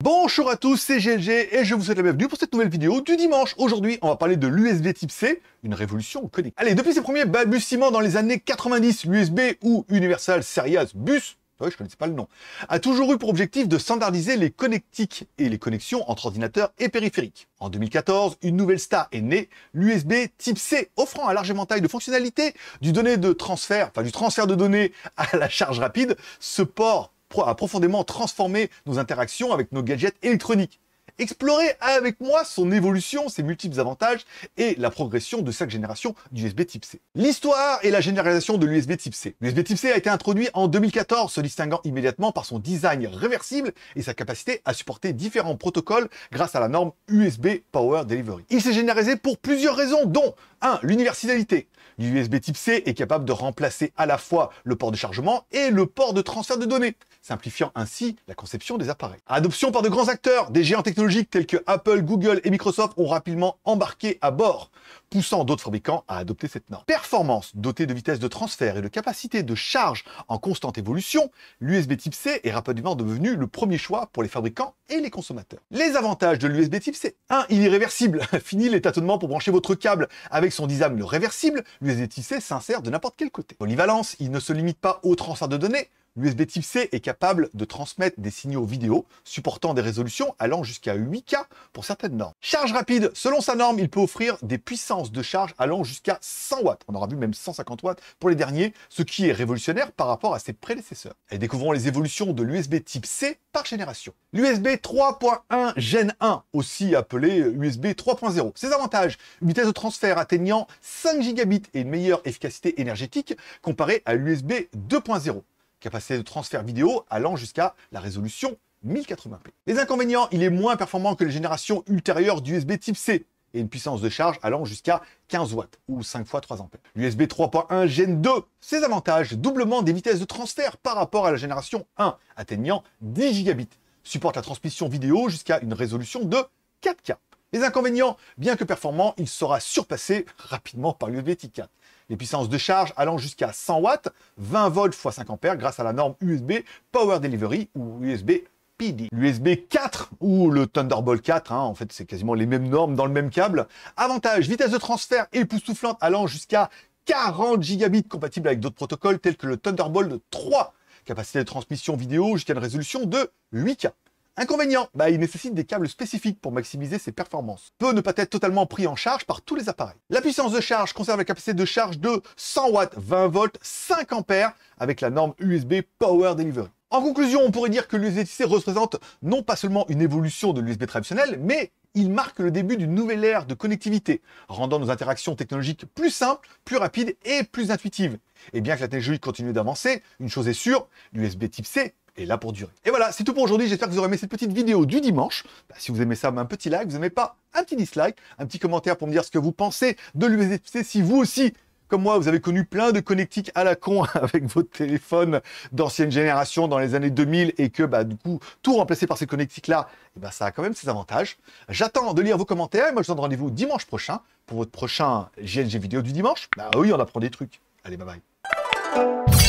Bonjour à tous, c'est GLG et je vous souhaite la bienvenue pour cette nouvelle vidéo du dimanche. Aujourd'hui, on va parler de l'USB type C, une révolution connectée. Allez, depuis ses premiers balbutiements dans les années 90, l'USB ou Universal Serial Bus oui, je connaissais pas le nom, a toujours eu pour objectif de standardiser les connectiques et les connexions entre ordinateurs et périphériques. En 2014, une nouvelle star est née, l'USB Type C, offrant un large éventail de fonctionnalités, du du transfert de données à la charge rapide. Ce port a profondément transformé nos interactions avec nos gadgets électroniques. Explorez avec moi son évolution, ses multiples avantages et la progression de chaque génération d'USB Type C. L'histoire et la généralisation de l'USB Type C. L'USB Type C a été introduit en 2014, se distinguant immédiatement par son design réversible et sa capacité à supporter différents protocoles grâce à la norme USB Power Delivery. Il s'est généralisé pour plusieurs raisons, dont 1. L'universalité. L'USB Type C est capable de remplacer à la fois le port de chargement et le port de transfert de données simplifiant ainsi la conception des appareils. Adoption par de grands acteurs, des géants technologiques tels que Apple, Google et Microsoft ont rapidement embarqué à bord, poussant d'autres fabricants à adopter cette norme. Performance, dotée de vitesse de transfert et de capacité de charge en constante évolution, l'USB type C est rapidement devenu le premier choix pour les fabricants et les consommateurs. Les avantages de l'USB type C. 1. Il est réversible. Fini les tâtonnements pour brancher votre câble. Avec son design le réversible, l'USB type C s'insère de n'importe quel côté. Polyvalence, il ne se limite pas au transfert de données, L'USB type C est capable de transmettre des signaux vidéo supportant des résolutions allant jusqu'à 8K pour certaines normes. Charge rapide, selon sa norme, il peut offrir des puissances de charge allant jusqu'à 100 watts. On aura vu même 150 watts pour les derniers, ce qui est révolutionnaire par rapport à ses prédécesseurs. Et découvrons les évolutions de l'USB type C par génération. L'USB 3.1 Gen 1, aussi appelé USB 3.0. Ses avantages, une vitesse de transfert atteignant 5 gigabits et une meilleure efficacité énergétique comparée à l'USB 2.0 capacité de transfert vidéo allant jusqu'à la résolution 1080p. Les inconvénients, il est moins performant que les générations ultérieures d'USB type C et une puissance de charge allant jusqu'à 15 watts ou 5 fois 3 ampères. L'USB 3.1 Gen 2, ses avantages, doublement des vitesses de transfert par rapport à la génération 1, atteignant 10 gigabits, supporte la transmission vidéo jusqu'à une résolution de 4K. Les inconvénients, bien que performant, il sera surpassé rapidement par l'USB Type 4. Les puissances de charge allant jusqu'à 100 watts, 20 volts x 5 ampères grâce à la norme USB Power Delivery ou USB PD. L'USB 4 ou le Thunderbolt 4, hein, en fait c'est quasiment les mêmes normes dans le même câble. Avantage, vitesse de transfert époustouflante allant jusqu'à 40 gigabits compatible avec d'autres protocoles tels que le Thunderbolt 3. Capacité de transmission vidéo jusqu'à une résolution de 8K. Inconvénient, bah, il nécessite des câbles spécifiques pour maximiser ses performances. Peut ne pas être totalement pris en charge par tous les appareils. La puissance de charge conserve la capacité de charge de 100 watts, 20 volts, 5 ampères avec la norme USB Power Delivery. En conclusion, on pourrait dire que l'USB-C représente non pas seulement une évolution de l'USB traditionnel, mais il marque le début d'une nouvelle ère de connectivité, rendant nos interactions technologiques plus simples, plus rapides et plus intuitives. Et bien que la technologie continue d'avancer, une chose est sûre, l'USB type C est là pour durer. Et voilà, c'est tout pour aujourd'hui. J'espère que vous aurez aimé cette petite vidéo du dimanche. Bah, si vous aimez ça, un petit like. Vous n'aimez pas, un petit dislike. Un petit commentaire pour me dire ce que vous pensez de l'USB-C. Si vous aussi, comme moi, vous avez connu plein de connectiques à la con avec votre téléphone d'ancienne génération dans les années 2000 et que bah, du coup, tout remplacé par ces connectiques-là, et bah, ça a quand même ses avantages. J'attends de lire vos commentaires. Moi, je vous donne rendez-vous dimanche prochain pour votre prochain GLG vidéo du dimanche. Bah oui, on apprend des trucs. Allez, bye bye.